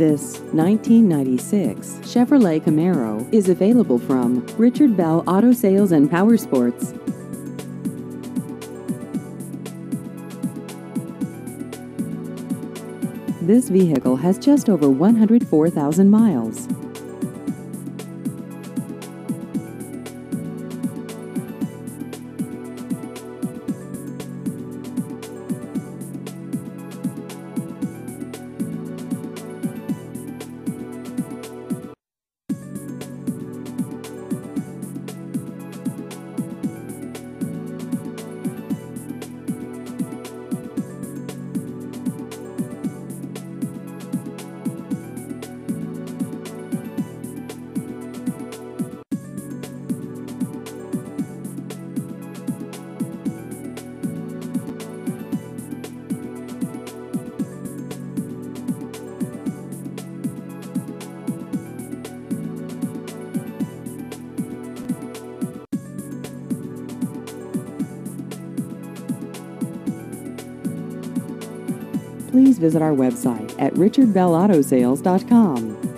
This 1996 Chevrolet Camaro is available from Richard Bell Auto Sales and Power Sports. This vehicle has just over 104,000 miles. Please visit our website at richardbellautosales.com.